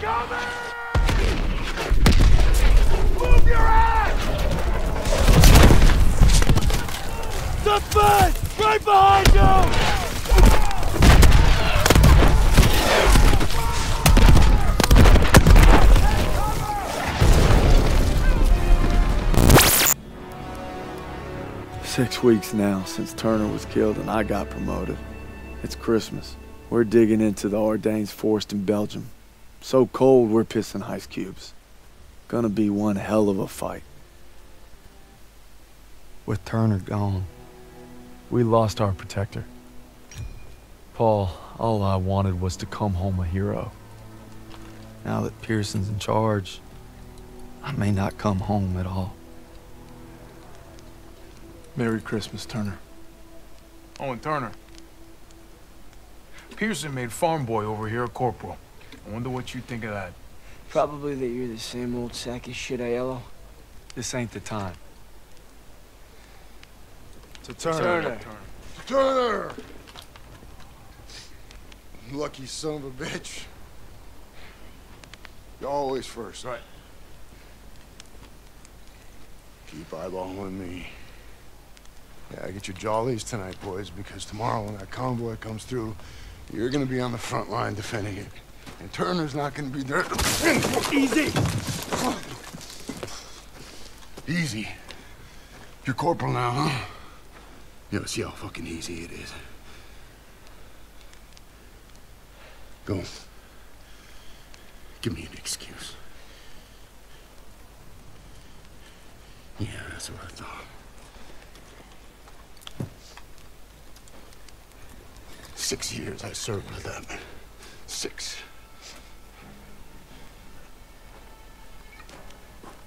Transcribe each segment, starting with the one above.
Move your ass! The Suspect! Right behind you! Six weeks now since Turner was killed and I got promoted. It's Christmas. We're digging into the Ardennes forest in Belgium. So cold, we're pissing ice cubes. Gonna be one hell of a fight. With Turner gone, we lost our protector. Paul, all I wanted was to come home a hero. Now that Pierson's in charge, I may not come home at all. Merry Christmas, Turner. Oh, and Turner. Pierson made farm boy over here a corporal. I wonder what you think of that. Probably that you're the same old sack of shit, Aiello. This ain't the time. To Turner. Turner! Turner! Lucky son of a bitch. You're always first. Right. Keep eyeballing me. Yeah, I get your jollies tonight, boys, because tomorrow when that convoy comes through, you're gonna be on the front line defending it. And Turner's not gonna be there. Easy! Easy. You're corporal now, huh? Yeah, see how fucking easy it is. Go. Give me an excuse. Yeah, that's what I thought. Six years I served with that man. Six.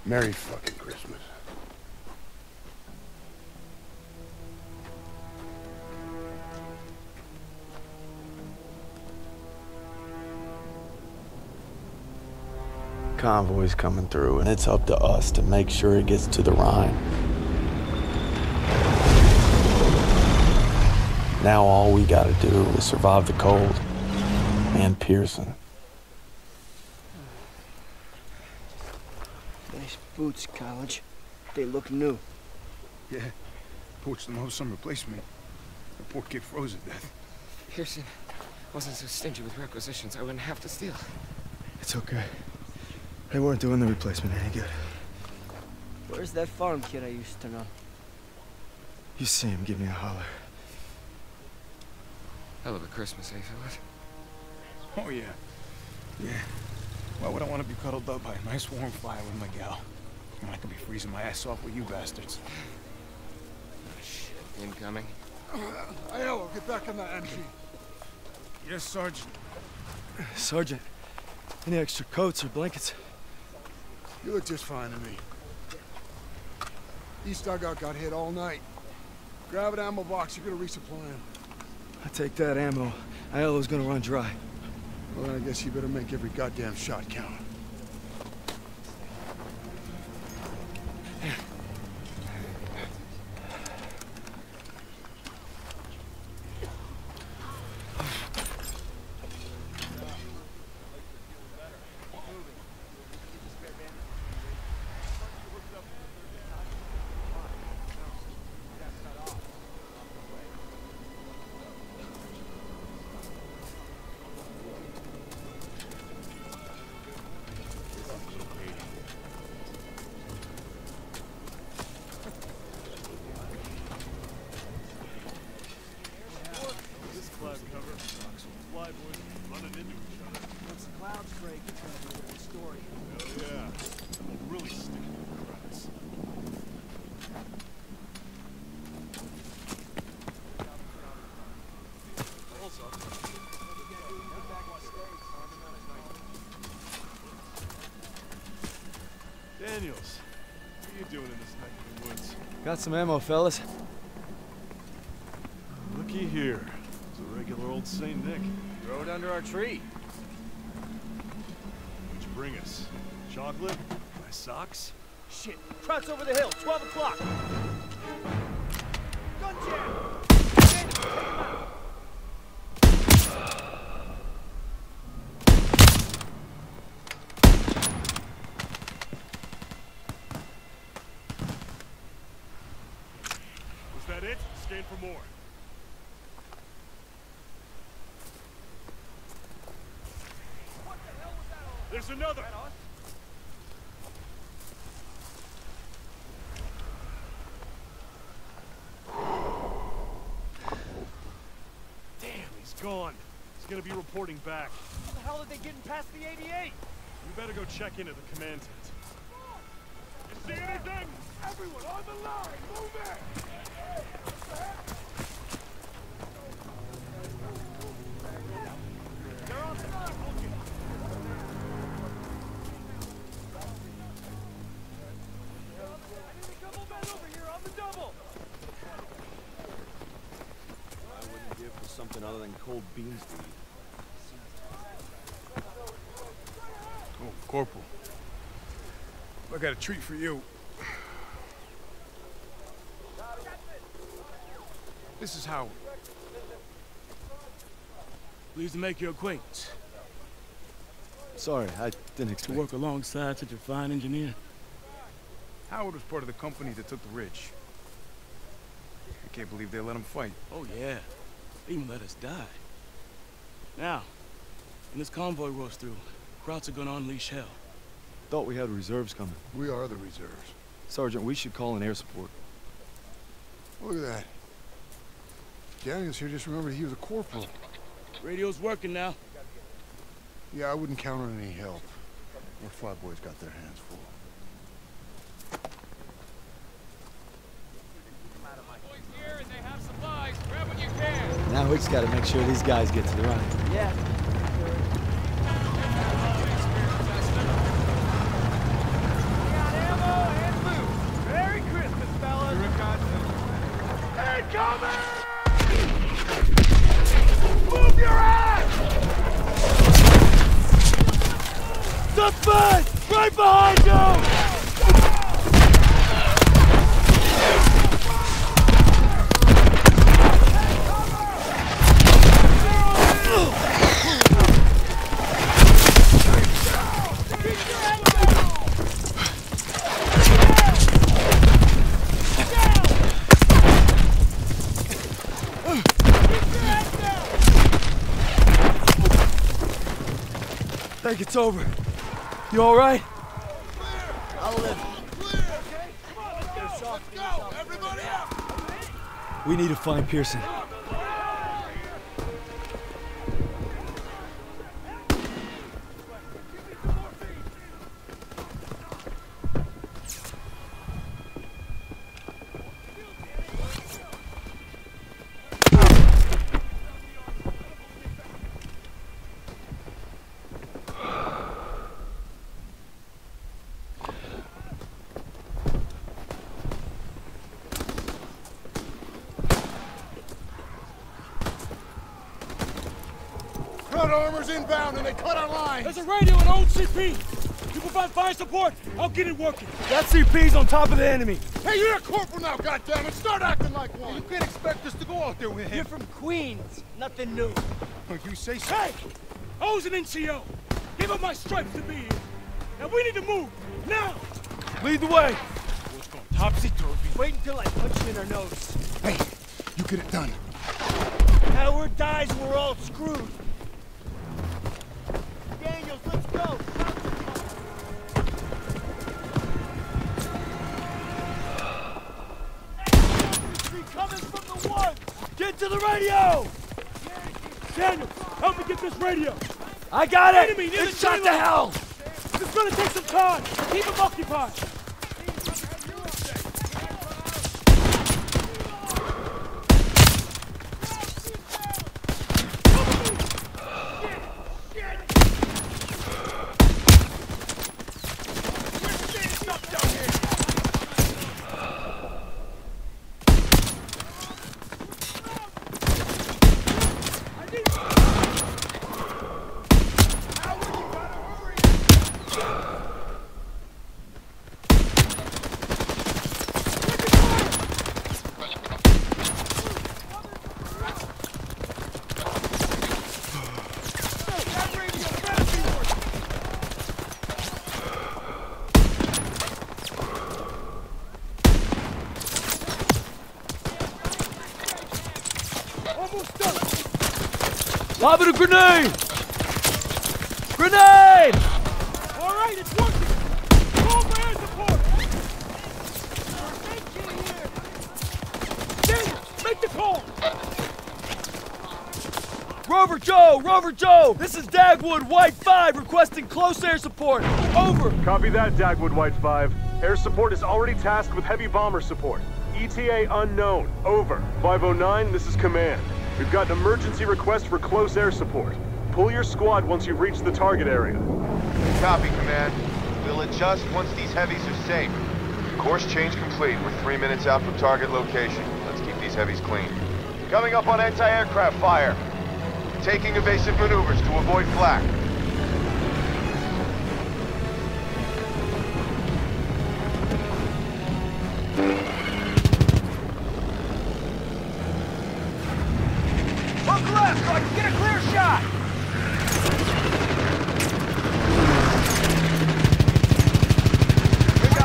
Merry fucking Christmas. Convoy's coming through, and it's up to us to make sure it gets to the Rhine. Now all we gotta do is survive the cold and Pierson. Boots, College. They look new. Yeah. Poached them over some replacement. The poor kid froze to death. Pierson wasn't so stingy with requisitions, I wouldn't have to steal. It's okay. They weren't doing the replacement any good. Where's that farm kid I used to know? You see him, give me a holler. Hell of a Christmas, eh, fellas? Oh, yeah. Yeah. Why would I want to be cuddled up by a nice warm fire with my gal? When I could be freezing my ass off with you bastards. Incoming. Uh, Aiello, get back on that entry. Yes, Sergeant. Sergeant, any extra coats or blankets? You look just fine to me. East dugout got hit all night. Grab an ammo box, you're gonna resupply him. I take that ammo. Aiello's gonna run dry. Well, then I guess you better make every goddamn shot count. Daniels, what are you doing in this neck of the woods? Got some ammo, fellas. Looky here. It's a regular old St. Nick. Throw it under our tree. What'd you bring us? Chocolate? My socks? Shit. Krauts over the hill, 12 o'clock. Gun jam! Scan for more. There's another. Damn, he's gone. He's gonna be reporting back. How the hell are they getting past the 88? You better go check into the command tent. You see anything? Everyone on the line, move it! Something other than cold beans to eat. Oh, Corporal. I got a treat for you. This is Howard. Pleased to make your acquaintance. Sorry, I didn't expect... To work alongside such a fine engineer. Howard was part of the company that took the ridge. I can't believe they let him fight. Oh, yeah. They even let us die. Now, when this convoy rolls through, Krauts are gonna unleash hell. Thought we had reserves coming. We are the reserves. Sergeant, we should call in air support. Look at that. Daniels here just remembered he was a corporal. Radio's working now. Yeah, I wouldn't count on any help. Our flyboys got their hands full. Now we just gotta make sure these guys get to the run. Yeah. Suspect! Right behind you! think it's over. You all right? We need to find Pierson. Armor's inbound and they cut our line. There's a radio and old CP. You provide fire support. I'll get it working. That CP's on top of the enemy. Hey, you're a corporal now, goddammit! Start acting like one! You can't expect us to go out there with him. You're from Queens. Nothing new. You say so. Hey! Was an NCO. Give up my stripes to be here. Now we need to move. Now! Lead the way. What's going topsy-turvy? Wait until I punch you in her nose. Hey, you get it done. Howard dies, we're all screwed. Daniels, let's go. Infantry coming from the woods! Get to the radio! Daniel, help me get this radio. I got it! Enemy near it's the shot to hell! It's gonna take some time. Keep them occupied. Lobbing a grenade! Grenade! All right, it's working. Call for air support. Daniel, make the call. Rover Joe! Rover Joe! This is Dagwood White 5 requesting close air support. Over! Copy that, Dagwood White 5. Air support is already tasked with heavy bomber support. ETA unknown. Over. 509, this is command. We've got an emergency request for close air support. Pull your squad once you've reached the target area. Copy, Command. We'll adjust once these heavies are safe. Course change complete. We're three minutes out from target location. Let's keep these heavies clean. Coming up on anti-aircraft fire. Taking evasive maneuvers to avoid flak. Left so I can get a clear shot!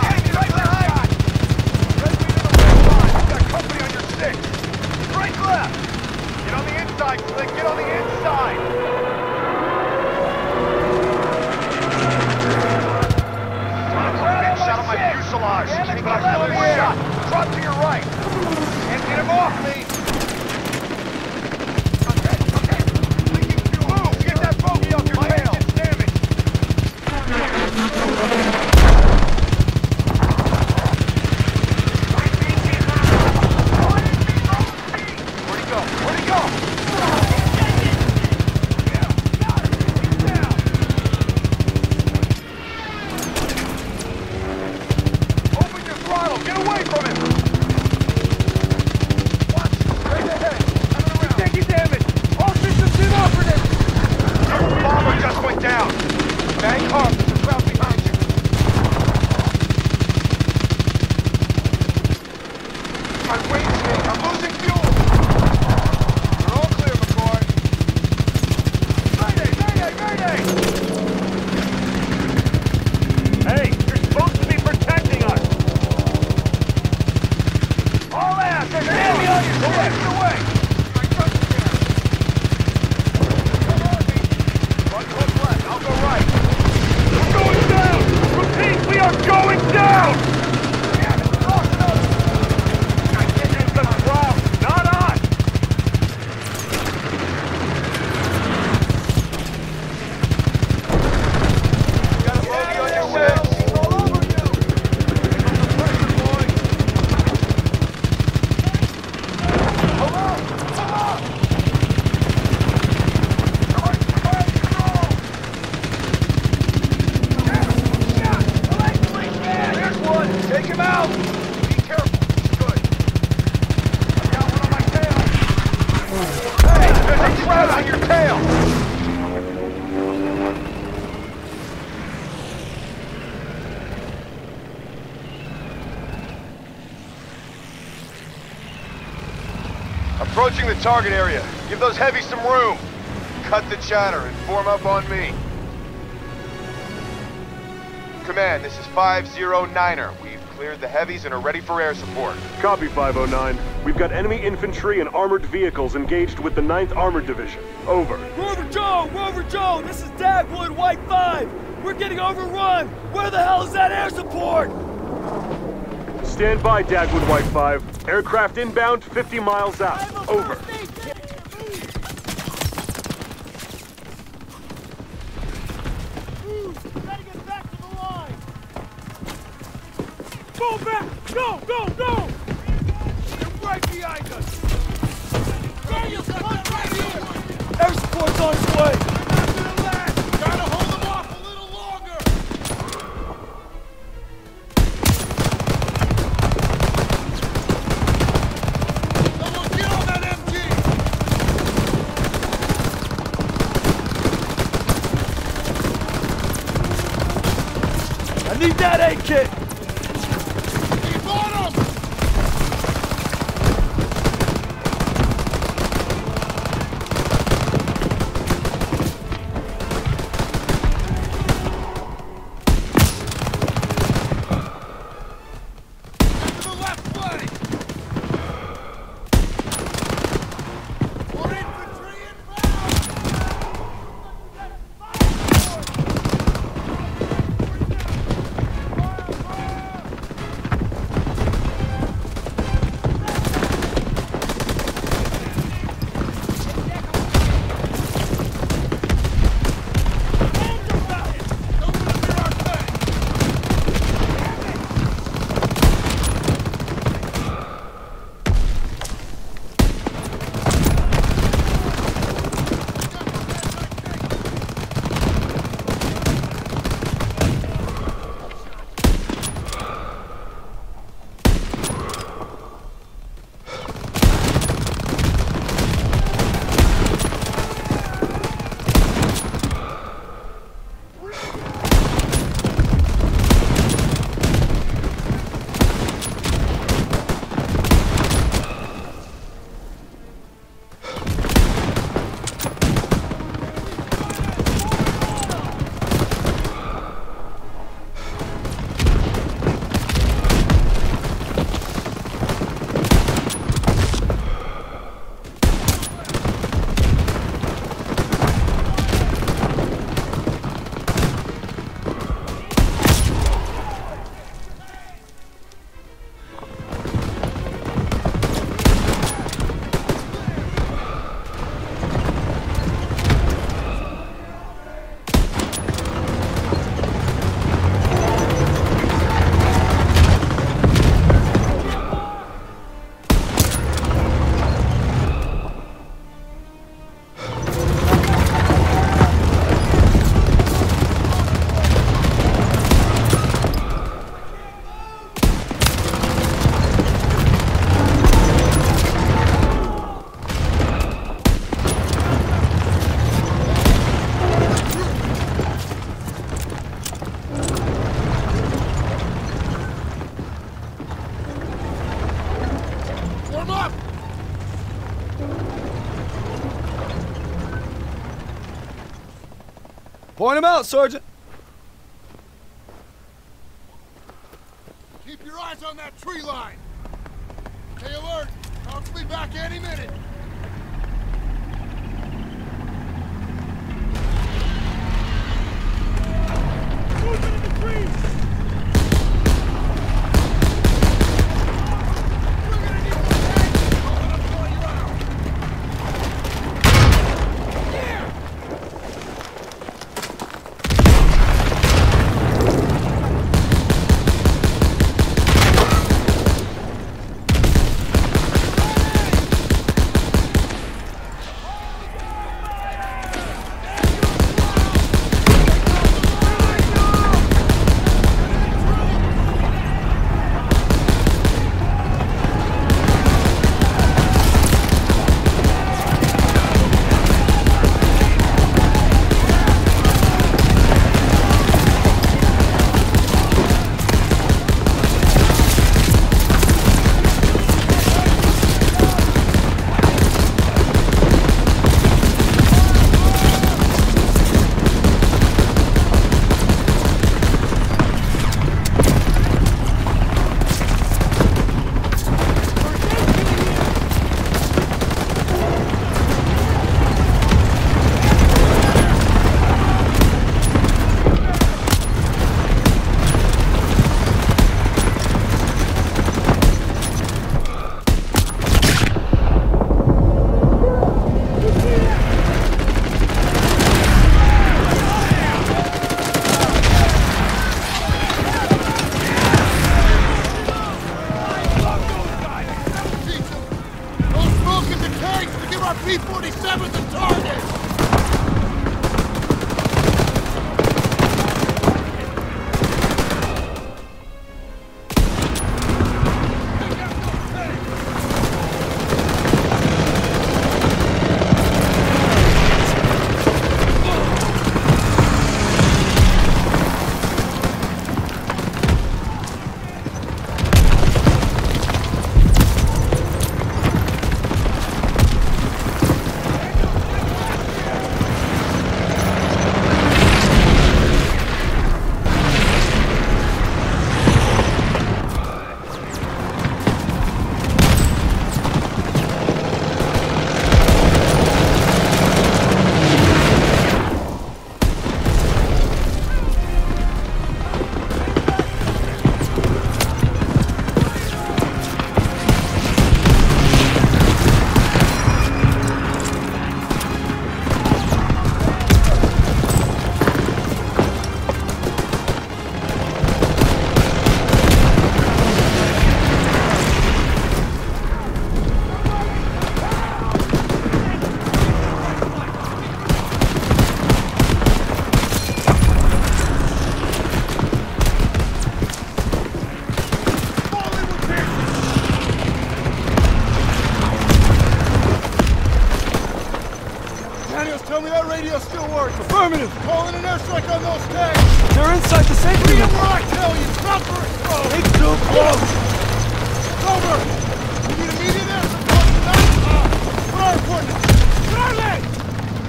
Enemy right behind! Got company on your six. Right left! Get on the inside, Slick. Get on the inside. Son of a bitch shot on my fuselage. Damn it, But I get feel out of his here. shot. Drop to your right. Can't get him off me! Target area. Give those heavies some room. Cut the chatter and form up on me. Command, this is 509er. We've cleared the heavies and are ready for air support. Copy 509. We've got enemy infantry and armored vehicles engaged with the 9th Armored Division. Over. Rover Joe! Rover Joe! This is Dagwood White 5! We're getting overrun! Where the hell is that air support? Stand by, Dagwood White 5. Aircraft inbound 50 miles out. Over. Fall back! Go, go, go! They're right behind us! Right! Air support's on its way! Need Point him out, Sergeant. Keep your eyes on that tree line. Stay alert. Cops will be back any minute. Moving in the trees!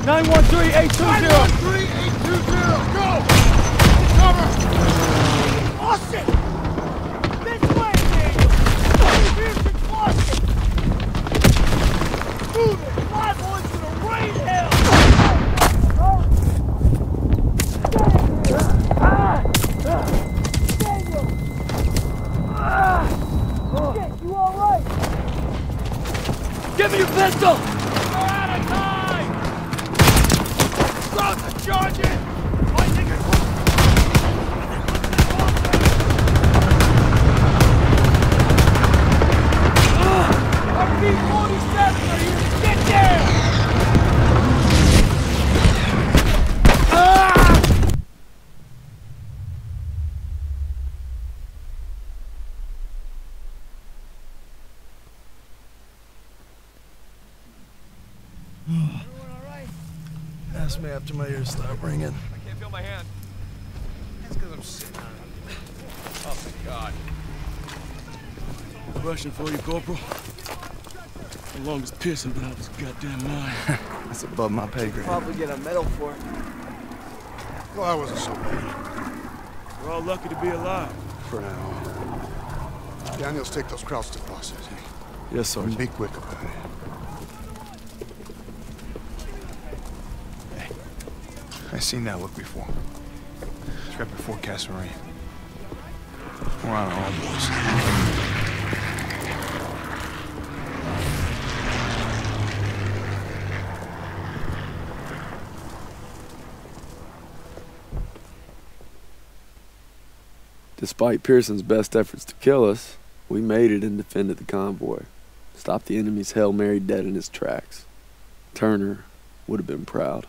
913-820. Ask me after my ears start ringing. I can't feel my hand. That's because I'm sitting on it. Oh, thank God. Rushing for you, Corporal. How long has Pierson been out of his goddamn mind? That's above my pay grade. Probably get a medal for it. Well, I wasn't so bad. We're all lucky to be alive. For now. Daniels, take those Krauts to bosses, eh? Yes, And Sergeant. be quick about it. I seen that look before. It's right before Kasserine. We're on our own, boys. Despite Pierson's best efforts to kill us, we made it and defended the convoy. Stopped the enemy's Hail Mary dead in his tracks. Turner would have been proud.